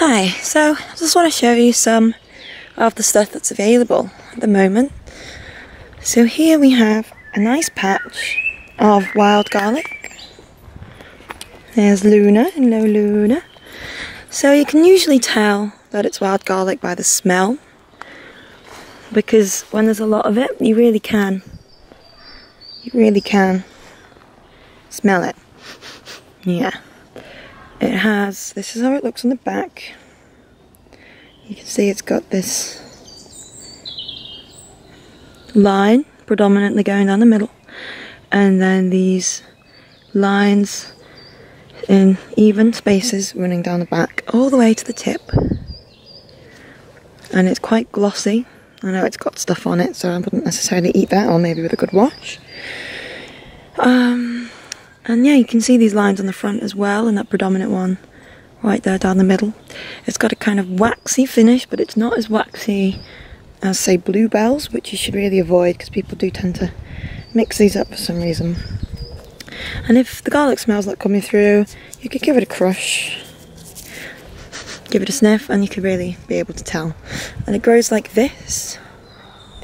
Hi, so I just want to show you some of the stuff that's available at the moment. So here we have a nice patch of wild garlic. There's Luna, no Luna. So you can usually tell that it's wild garlic by the smell because when there's a lot of it you really can you really can smell it yeah it has this is how it looks on the back. You can see it's got this line predominantly going down the middle and then these lines in even spaces running down the back all the way to the tip. And it's quite glossy. I know it's got stuff on it so I wouldn't necessarily eat that or maybe with a good wash. Um, and yeah you can see these lines on the front as well and that predominant one right there down the middle it's got a kind of waxy finish but it's not as waxy as say bluebells which you should really avoid because people do tend to mix these up for some reason and if the garlic smells like coming through, you could give it a crush, give it a sniff, and you could really be able to tell. And it grows like this.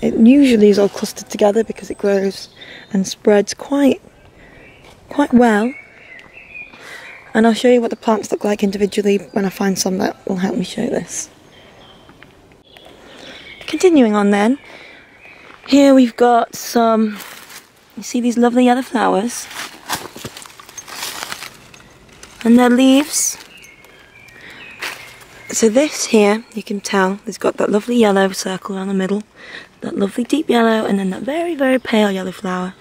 It usually is all clustered together because it grows and spreads quite, quite well. And I'll show you what the plants look like individually when I find some that will help me show this. Continuing on then, here we've got some, you see these lovely yellow flowers? and their leaves. So this here, you can tell, it's got that lovely yellow circle around the middle, that lovely deep yellow, and then that very, very pale yellow flower.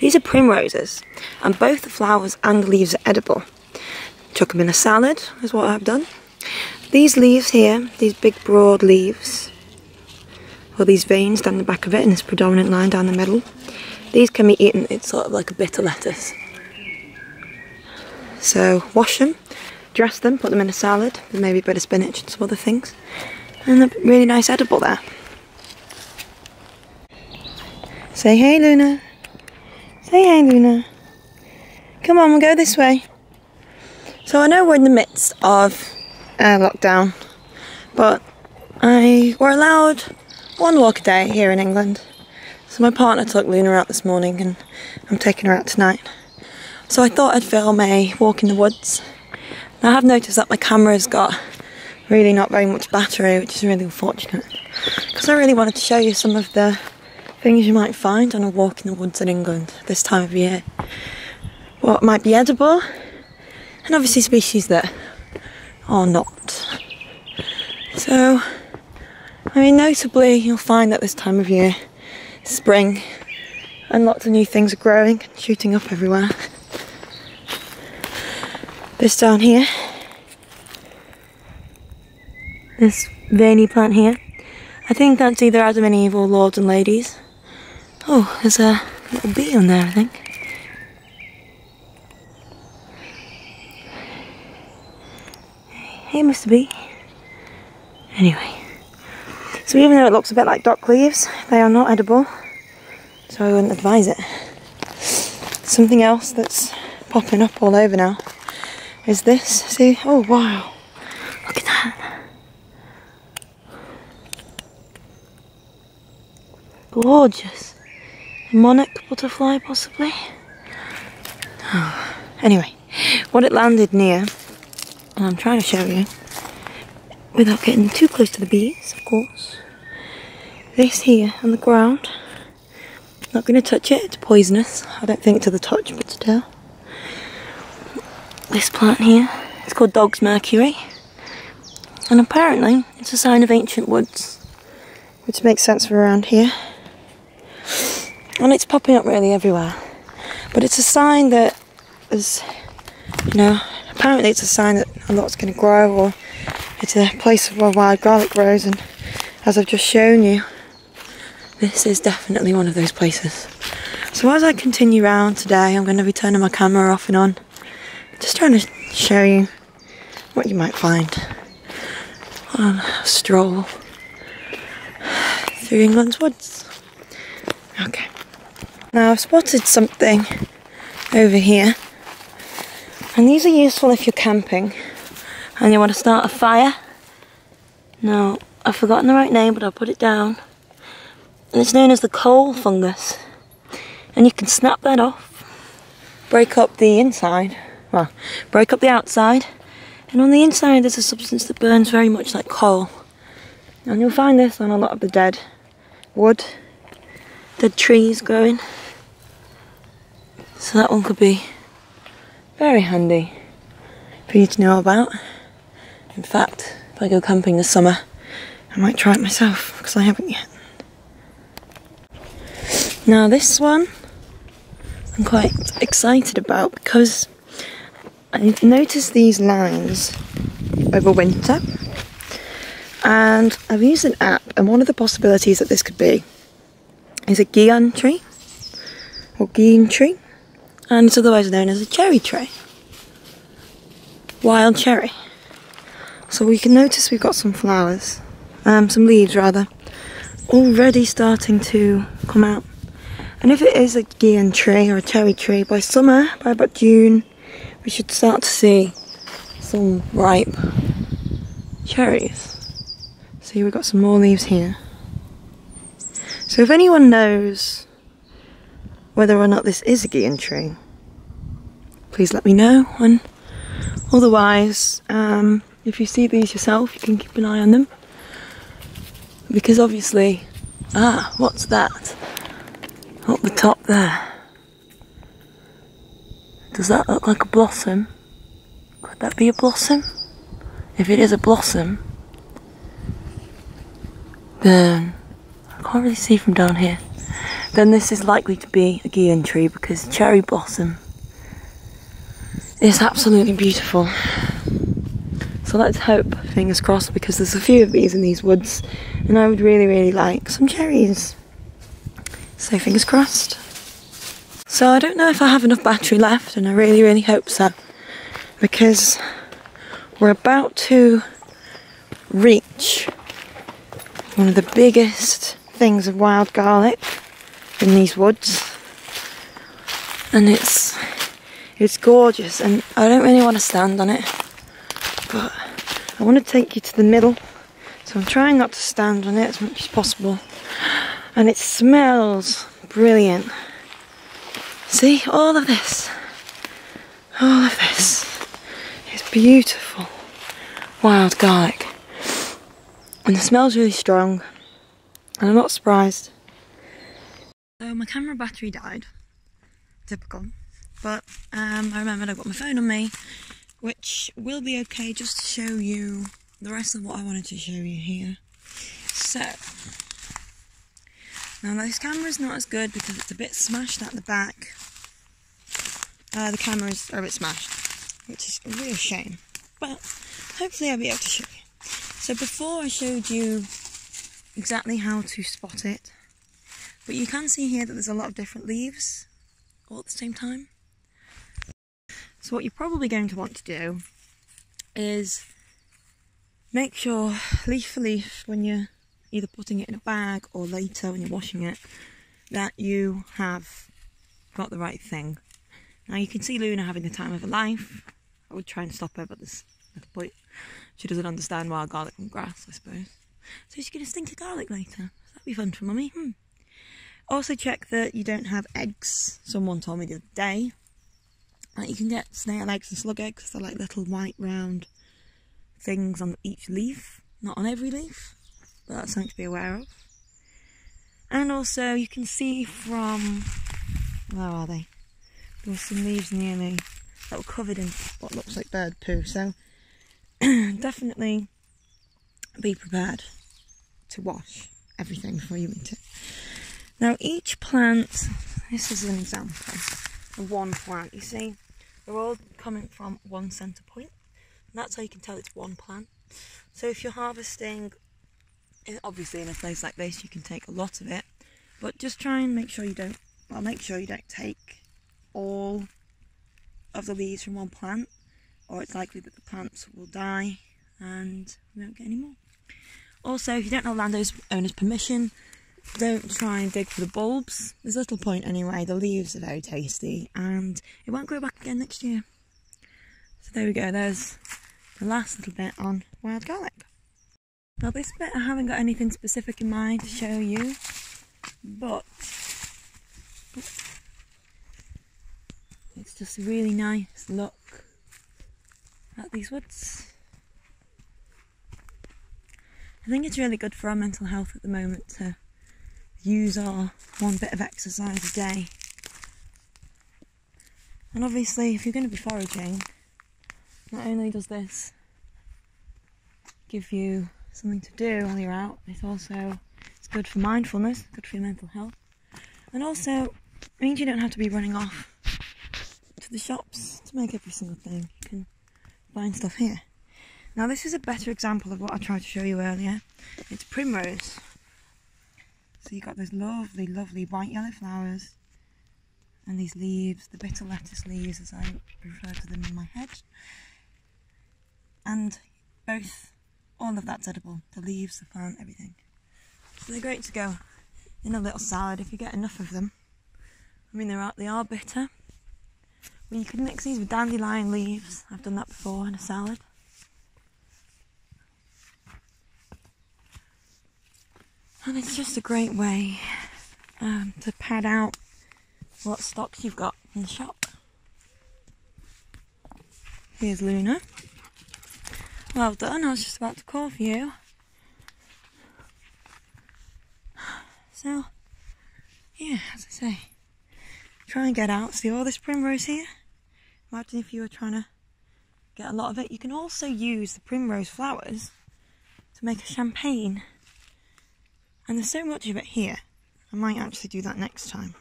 These are primroses, and both the flowers and the leaves are edible. Chuck them in a salad, is what I've done. These leaves here, these big broad leaves, or these veins down the back of it, and this predominant line down the middle, these can be eaten, it's sort of like a bitter lettuce. So wash them, dress them, put them in a salad with maybe a bit of spinach and some other things. And a really nice edible there. Say hey Luna. Say hey Luna. Come on, we'll go this way. So I know we're in the midst of uh, lockdown, but I we're allowed one walk a day here in England. So my partner took Luna out this morning and I'm taking her out tonight. So I thought I'd film a walk in the woods. Now I have noticed that my camera's got really not very much battery, which is really unfortunate. Because I really wanted to show you some of the things you might find on a walk in the woods in England this time of year. What might be edible, and obviously species that are not. So, I mean, notably, you'll find that this time of year, spring, and lots of new things are growing and shooting up everywhere. This down here, this veiny plant here, I think that's either Adam and Eve or Lords and Ladies. Oh, there's a little bee on there, I think. Hey, Mr. Bee. Anyway, so even though it looks a bit like dock leaves, they are not edible, so I wouldn't advise it. Something else that's popping up all over now is this. See? Oh wow. Look at that. Gorgeous. Monarch butterfly possibly. Oh. Anyway, what it landed near, and I'm trying to show you, without getting too close to the bees, of course. This here on the ground. Not going to touch it, it's poisonous. I don't think to the touch, but still this plant here. It's called Dog's Mercury. And apparently it's a sign of ancient woods, which makes sense for around here. And it's popping up really everywhere. But it's a sign that is, you know, apparently it's a sign that a lot's going to grow or it's a place where wild garlic grows and as I've just shown you, this is definitely one of those places. So as I continue around today, I'm going to be turning my camera off and on just trying to show you what you might find on a stroll through England's woods. Okay. Now I've spotted something over here. And these are useful if you're camping and you want to start a fire Now, I've forgotten the right name, but I'll put it down. And it's known as the coal fungus. And you can snap that off, break up the inside, well, break up the outside, and on the inside there's a substance that burns very much like coal. And you'll find this on a lot of the dead wood, dead trees growing. So that one could be very handy for you to know about. In fact, if I go camping this summer, I might try it myself because I haven't yet. Now this one I'm quite excited about because I've noticed these lines over winter and I've used an app and one of the possibilities that this could be is a gean tree or gean tree and it's otherwise known as a cherry tree. Wild cherry. So we can notice we've got some flowers, um, some leaves rather, already starting to come out. And if it is a gean tree or a cherry tree, by summer, by about June, we should start to see some ripe cherries. See, we've got some more leaves here. So if anyone knows whether or not this is a gean tree, please let me know. And otherwise, um, if you see these yourself, you can keep an eye on them. Because obviously, ah, what's that? Up the top there. Does that look like a blossom? Could that be a blossom? If it is a blossom, then I can't really see from down here. Then this is likely to be a gean tree because cherry blossom is absolutely beautiful. So let's hope, fingers crossed, because there's a few of these in these woods, and I would really, really like some cherries. So fingers crossed. So I don't know if I have enough battery left, and I really, really hope so, because we're about to reach one of the biggest things of wild garlic in these woods, and it's it's gorgeous, and I don't really want to stand on it but I want to take you to the middle. So I'm trying not to stand on it as much as possible. And it smells brilliant. See all of this all of this is beautiful. Wild garlic. And the smell's really strong. And I'm not surprised so my camera battery died typical but um, I remembered I got my phone on me which will be okay just to show you the rest of what I wanted to show you here. So, now this camera is not as good because it's a bit smashed at the back. Uh, the cameras are a bit smashed, which is a real shame. But hopefully I'll be able to show you. So before I showed you exactly how to spot it, but you can see here that there's a lot of different leaves all at the same time. So what you're probably going to want to do is make sure leaf for leaf when you're either putting it in a bag or later when you're washing it that you have got the right thing. Now you can see Luna having the time of her life. I would try and stop her but there's little point. She doesn't understand wild garlic and grass I suppose. So she's going to stink of garlic later. That'd be fun for mummy. Hmm. Also check that you don't have eggs. Someone told me the other day that you can get snail eggs and slug eggs, they're like little white round things on each leaf, not on every leaf, but that's something to be aware of. And also you can see from, where are they? There were some leaves near me that were covered in what looks like bird poo, so definitely be prepared to wash everything before you eat it. Now each plant, this is an example of one plant, you see they're all coming from one centre point. And that's how you can tell it's one plant. So if you're harvesting, eh, obviously in a place like this, you can take a lot of it. But just try and make sure you don't, well, make sure you don't take all of the leaves from one plant or it's likely that the plants will die and we won't get any more. Also, if you don't know landowner's permission, don't try and dig for the bulbs. There's little point anyway. The leaves are very tasty and it won't grow back again next year. So there we go. There's the last little bit on wild garlic. Now this bit I haven't got anything specific in mind to show you, but it's just a really nice look at these woods. I think it's really good for our mental health at the moment to use our one bit of exercise a day. And obviously, if you're going to be foraging, not only does this give you something to do while you're out, it's also it's good for mindfulness, good for your mental health, and also means you don't have to be running off to the shops to make every single thing. You can find stuff here. Now this is a better example of what I tried to show you earlier. It's primrose. So you've got those lovely, lovely white yellow flowers and these leaves, the bitter lettuce leaves as I refer to them in my head. And both, all of that's edible, the leaves, the plant, everything. So they're great to go in a little salad if you get enough of them. I mean, they're, they are bitter. Well, you could mix these with dandelion leaves. I've done that before in a salad. And it's just a great way um, to pad out what stocks you've got in the shop. Here's Luna. Well done, I was just about to call for you. So, yeah, as I say, try and get out. See all this primrose here? Imagine if you were trying to get a lot of it. You can also use the primrose flowers to make a champagne. And there's so much of it here. I might actually do that next time.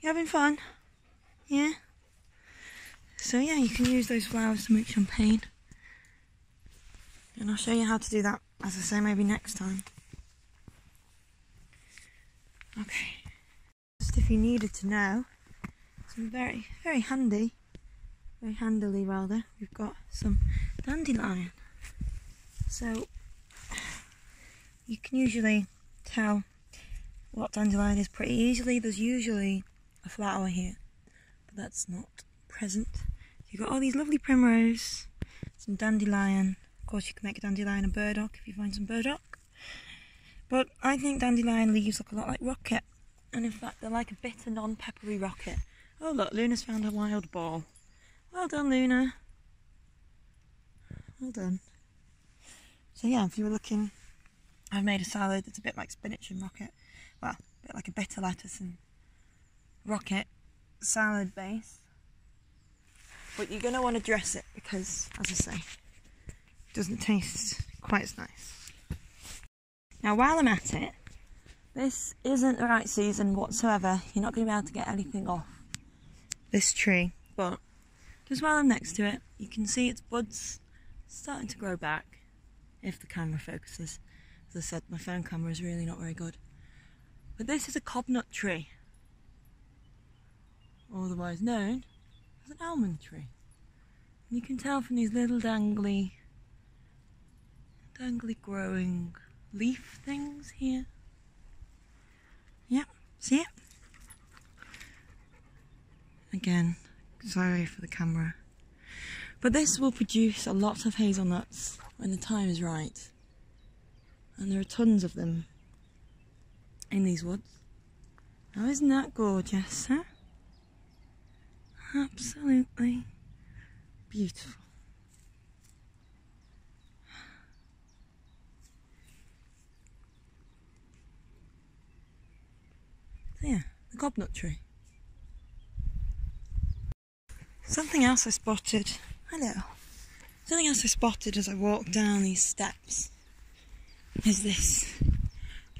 You having fun? Yeah? So yeah, you can use those flowers to make champagne. And I'll show you how to do that, as I say, maybe next time. Okay. Just if you needed to know, some very, very handy, very handily rather, we've got some dandelion. So, you can usually tell what dandelion is pretty easily. There's usually a flower here, but that's not present. You've got all these lovely primrose, some dandelion. Of course, you can make a dandelion a burdock if you find some burdock. But I think dandelion leaves look a lot like rocket, and in fact, they're like a bitter, non-peppery rocket. Oh look, Luna's found a wild ball. Well done, Luna. Well done. So yeah, if you were looking I've made a salad that's a bit like spinach and rocket. Well, a bit like a bitter lettuce and rocket salad base. But you're going to want to dress it because, as I say, it doesn't taste quite as nice. Now, while I'm at it, this isn't the right season whatsoever. You're not going to be able to get anything off this tree. But just while I'm next to it, you can see its buds starting to grow back if the camera focuses. As I said, my phone camera is really not very good. But this is a cobnut tree, otherwise known as an almond tree. And you can tell from these little dangly, dangly growing leaf things here. Yep, see it? Again, sorry for the camera. But this will produce a lot of hazelnuts when the time is right. And there are tons of them in these woods. Now isn't that gorgeous, huh? Absolutely beautiful. So yeah, the cobnut tree. Something else I spotted, hello, something else I spotted as I walked down these steps is this.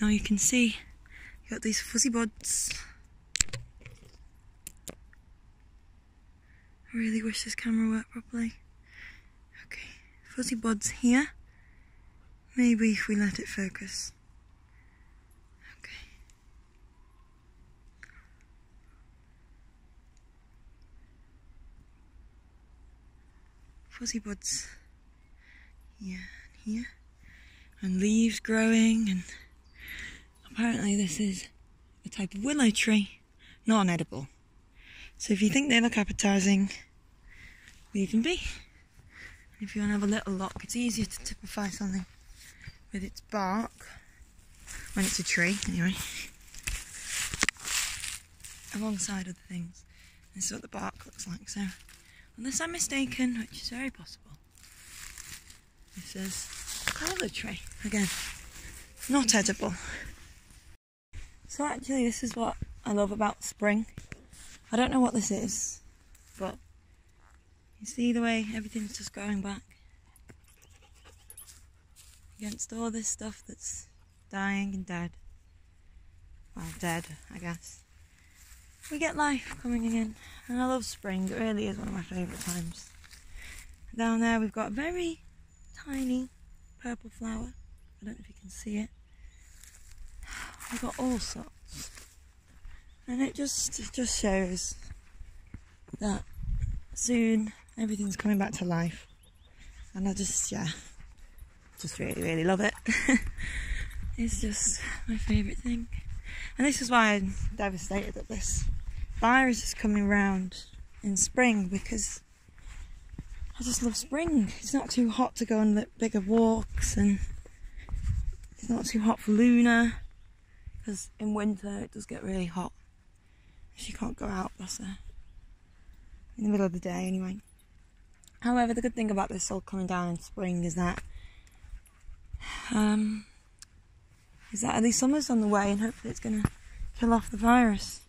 Now you can see you got these fuzzy buds. I really wish this camera worked properly. Okay, fuzzy buds here. Maybe if we let it focus. Okay. Fuzzy buds here and here and leaves growing and apparently this is a type of willow tree, not an edible. So if you think they look appetizing, leave them be. If you want to have a little look, it's easier to typify something with its bark when it's a tree, anyway. Alongside other things. This is what the bark looks like. So, unless I'm mistaken, which is very possible, this is another tree. Again, not edible. So actually, this is what I love about spring. I don't know what this is, but you see the way everything's just growing back against all this stuff that's dying and dead. Well, dead, I guess. We get life coming again, and I love spring. It really is one of my favourite times. Down there, we've got a very tiny purple flower. I don't know if you can see it. We've got all sorts, and it just it just shows that soon everything's coming back to life, and I just yeah just really, really love it. it's just my favourite thing. And this is why I'm devastated that this virus is coming round in spring because I just love spring. It's not too hot to go on bigger walks and it's not too hot for Luna because in winter it does get really hot. She can't go out, bless her. In the middle of the day, anyway. However, the good thing about this all coming down in spring is that um, is that early summer's on the way and hopefully it's going to kill off the virus.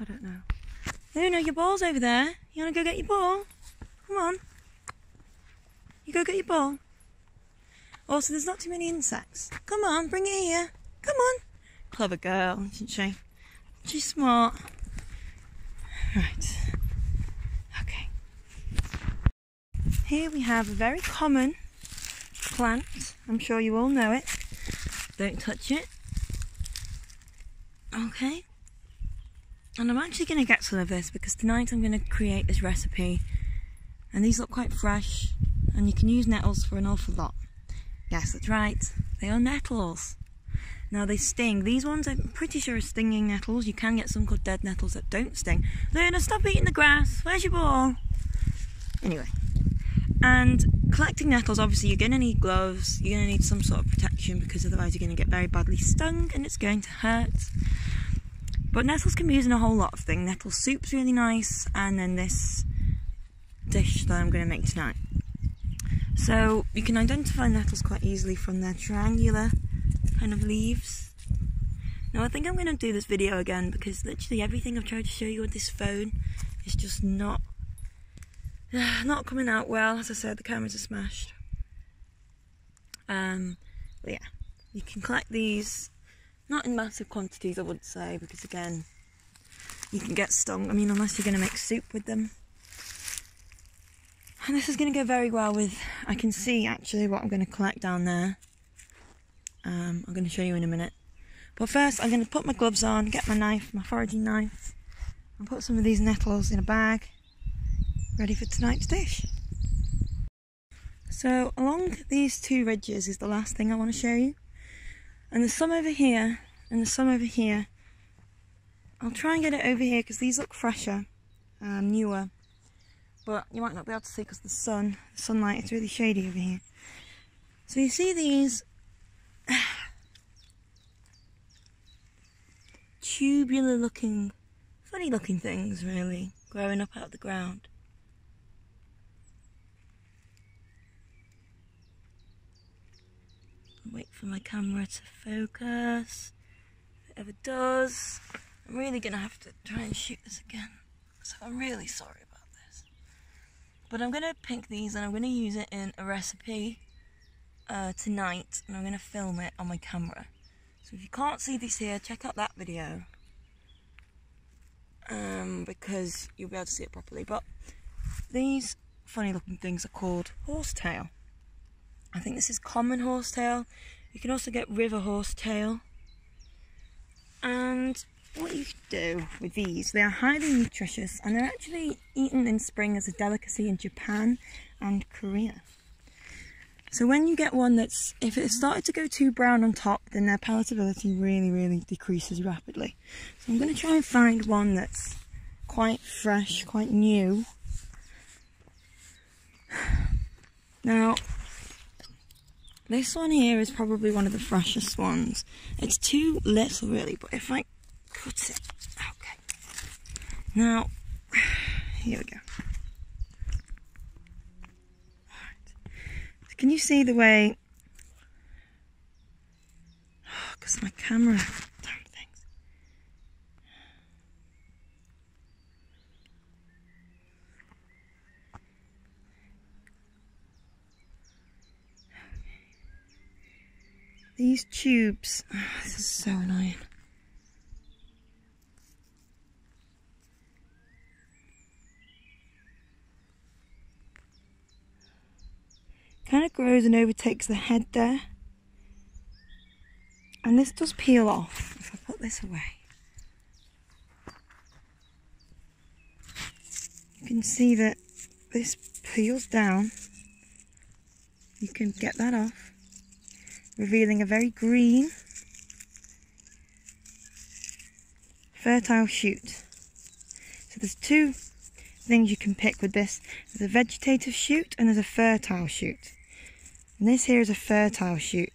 I don't know. Luna, your ball's over there. You want to go get your ball? Come on. You go get your ball. Also, there's not too many insects. Come on, bring it here. Come on. Clever girl, isn't she? She's smart. Right. Okay. Here we have a very common plant. I'm sure you all know it. Don't touch it. Okay. And I'm actually going to get some of this because tonight I'm going to create this recipe. And these look quite fresh. And you can use nettles for an awful lot. Yes, that's right. They are nettles. Now they sting. These ones I'm pretty sure are stinging nettles. You can get some called dead nettles that don't sting. Luna, stop eating the grass. Where's your ball? Anyway. And collecting nettles, obviously, you're going to need gloves, you're going to need some sort of protection because otherwise you're going to get very badly stung and it's going to hurt. But nettles can be used in a whole lot of things. Nettle soup's really nice, and then this dish that I'm going to make tonight. So you can identify nettles quite easily from their triangular kind of leaves. Now I think I'm going to do this video again because literally everything I've tried to show you on this phone is just not not coming out well. As I said, the cameras are smashed. Um, but yeah, you can collect these, not in massive quantities, I would say, because again, you can get stung. I mean, unless you're going to make soup with them. And this is going to go very well with, I can see actually what I'm going to collect down there. Um, I'm going to show you in a minute. But first, I'm going to put my gloves on, get my knife, my foraging knife, and put some of these nettles in a bag ready for tonight's dish. So along these two ridges is the last thing I want to show you. And there's some over here and there's some over here. I'll try and get it over here because these look fresher, um, newer. But you might not be able to see because the sun, the sunlight is really shady over here. So you see these tubular looking, funny looking things really, growing up out of the ground. wait for my camera to focus. If it ever does, I'm really gonna have to try and shoot this again. So I'm really sorry. But I'm gonna pick these and I'm gonna use it in a recipe uh, tonight and I'm gonna film it on my camera. So if you can't see this here, check out that video. Um, because you'll be able to see it properly. But these funny looking things are called horsetail. I think this is common horsetail. You can also get river horsetail. And what you do with these, they are highly nutritious and they're actually eaten in spring as a delicacy in Japan and Korea. So when you get one that's, if it started to go too brown on top, then their palatability really, really decreases rapidly. So I'm going to try and find one that's quite fresh, quite new. Now, this one here is probably one of the freshest ones. It's too little really, but if I cut it, okay. Now, here we go. Can you see the way? Because oh, my camera. These tubes. Oh, this is so annoying. Kind of grows and overtakes the head there. And this does peel off if I put this away. You can see that this peels down. You can get that off, revealing a very green, fertile shoot. So there's two things you can pick with this. There's a vegetative shoot and there's a fertile shoot. And this here is a fertile shoot.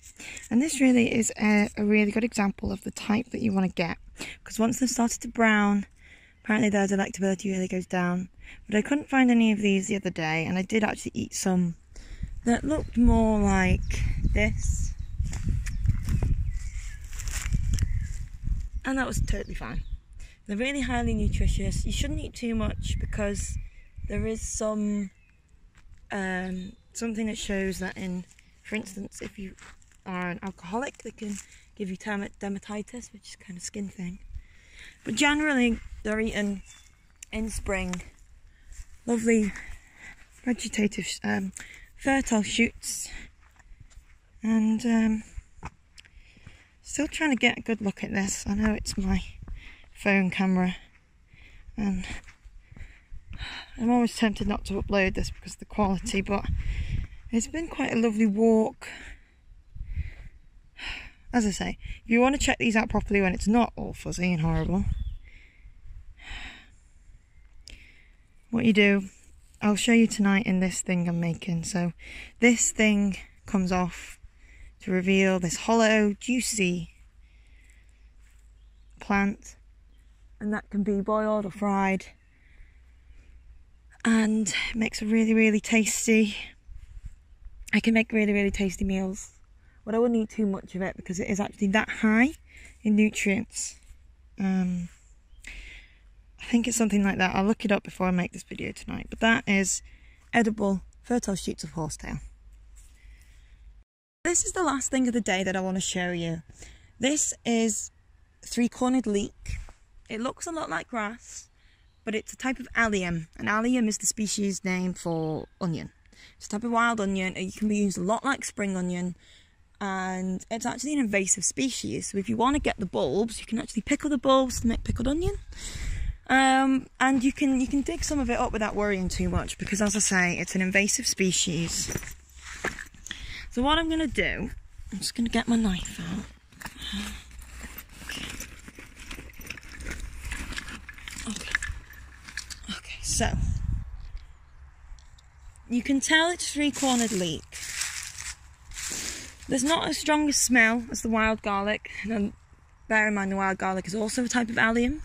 And this really is a, a really good example of the type that you want to get. Because once they've started to brown, apparently their delectability really goes down. But I couldn't find any of these the other day, and I did actually eat some that looked more like this. And that was totally fine. They're really highly nutritious. You shouldn't eat too much because there is some um, something that shows that in, for instance, if you are an alcoholic, they can give you dermatitis, which is kind of skin thing. But generally, they're eaten in spring. Lovely vegetative, um, fertile shoots. And um, still trying to get a good look at this. I know it's my phone camera. And I'm always tempted not to upload this because of the quality, but it's been quite a lovely walk. As I say, if you want to check these out properly when it's not all fuzzy and horrible, what you do, I'll show you tonight in this thing I'm making. So this thing comes off to reveal this hollow, juicy plant, and that can be boiled or fried and makes a really, really tasty. I can make really, really tasty meals, but I wouldn't eat too much of it because it is actually that high in nutrients. Um, I think it's something like that. I'll look it up before I make this video tonight. But that is edible fertile shoots of horsetail. This is the last thing of the day that I want to show you. This is three-cornered leek. It looks a lot like grass, but it's a type of allium. And allium is the species name for onion. It's a type of wild onion. It can be used a lot like spring onion. And it's actually an invasive species. So if you want to get the bulbs, you can actually pickle the bulbs to make pickled onion. Um, and you can you can dig some of it up without worrying too much because as I say, it's an invasive species. So what I'm going to do, I'm just going to get my knife out. So, you can tell it's three-cornered leek. There's not as strong a smell as the wild garlic. And bear in mind the wild garlic is also a type of allium.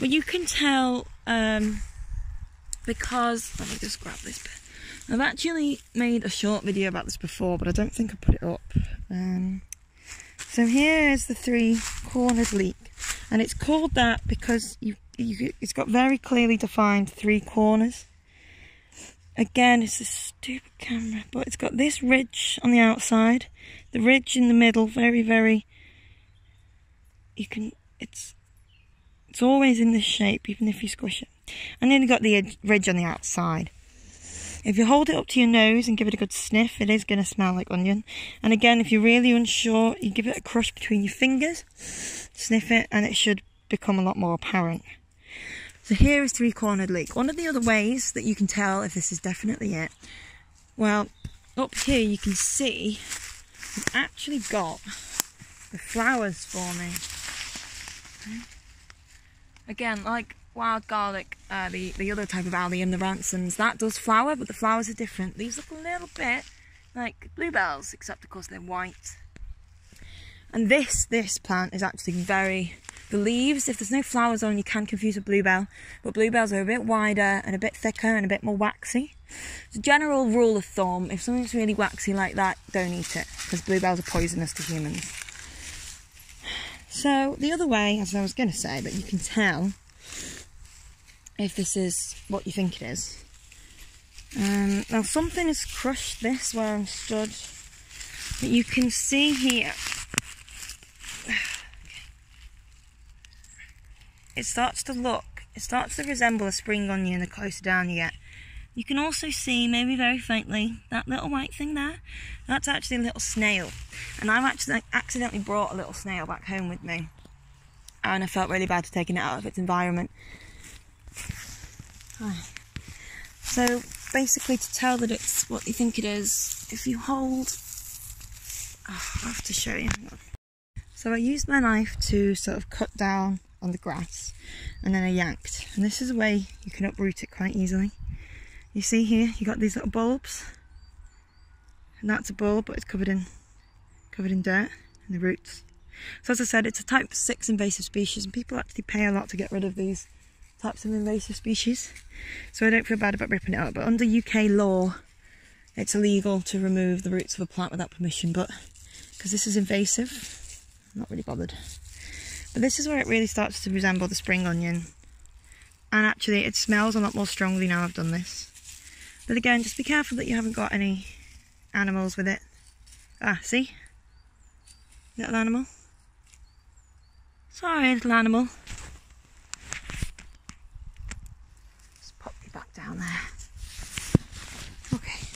But you can tell um, because, let me just grab this bit. I've actually made a short video about this before, but I don't think I put it up. Um, so here is the three-cornered leek. And it's called that because you you, it's got very clearly defined three corners. Again, it's a stupid camera, but it's got this ridge on the outside, the ridge in the middle, very, very, you can, it's, it's always in this shape, even if you squish it. And then you've got the ridge on the outside. If you hold it up to your nose and give it a good sniff, it is going to smell like onion. And again, if you're really unsure, you give it a crush between your fingers, sniff it, and it should become a lot more apparent. So here is three-cornered leek. One of the other ways that you can tell if this is definitely it, well, up here you can see it's actually got the flowers forming. Again, like wild garlic, uh, the, the other type of allium, the ramsons, that does flower, but the flowers are different. These look a little bit like bluebells, except of course they're white. And this, this plant is actually very, the leaves, if there's no flowers on, you can confuse a bluebell, but bluebells are a bit wider and a bit thicker and a bit more waxy. A general rule of thumb, if something's really waxy like that, don't eat it, because bluebells are poisonous to humans. So the other way, as I was going to say, but you can tell if this is what you think it is. Um, now something has crushed this where I'm stood, but you can see here it starts to look, it starts to resemble a spring onion the closer down you get. You can also see, maybe very faintly, that little white thing there. That's actually a little snail. And I've actually accidentally brought a little snail back home with me. And I felt really bad for taking it out of its environment. So basically to tell that it's what you think it is, if you hold... Oh, i have to show you. So I used my knife to sort of cut down on the grass and then I yanked. And this is a way you can uproot it quite easily. You see here, you got these little bulbs. And that's a bulb, but it's covered in covered in dirt and the roots. So as I said, it's a type 6 invasive species and people actually pay a lot to get rid of these types of invasive species. So I don't feel bad about ripping it out. But under UK law, it's illegal to remove the roots of a plant without permission. But because this is invasive, I'm not really bothered. But this is where it really starts to resemble the spring onion. And actually it smells a lot more strongly now I've done this. But again, just be careful that you haven't got any animals with it. Ah, see? Little animal. Sorry, little animal. Just pop you back down there. Okay.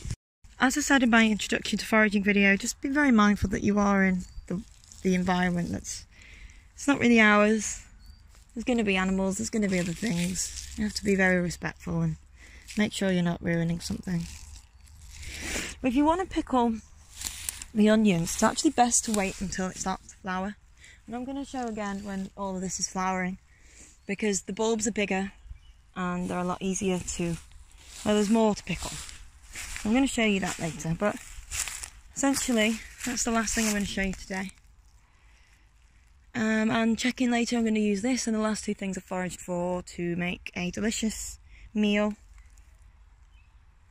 As I said in my introduction to foraging video, just be very mindful that you are in the, the environment that's it's not really ours. There's going to be animals, there's going to be other things. You have to be very respectful and make sure you're not ruining something. If you want to pickle the onions, it's actually best to wait until it starts to flower. And I'm going to show again when all of this is flowering because the bulbs are bigger and they're a lot easier to, well, there's more to pickle. I'm going to show you that later, but essentially, that's the last thing I'm going to show you today. Um, and checking later, I'm going to use this and the last two things I foraged for to make a delicious meal.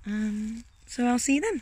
Um, so I'll see you then.